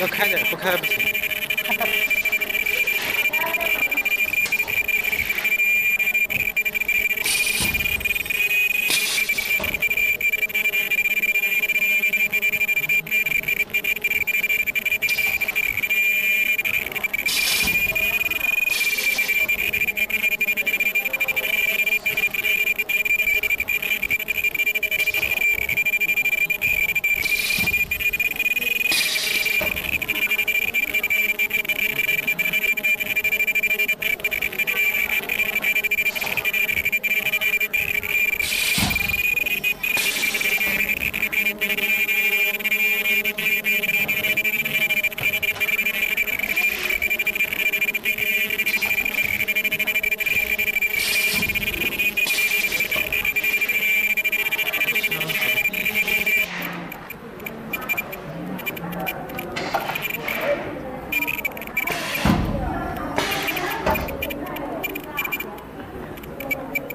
要开点，不开不行。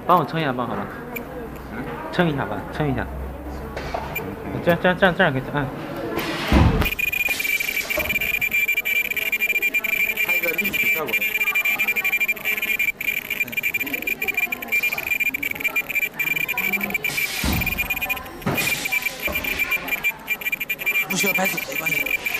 帮我称一下棒好吗？撑一下吧，称一下。这样这样这样这样可以按。它一个立体效果。不需要拍子没关系。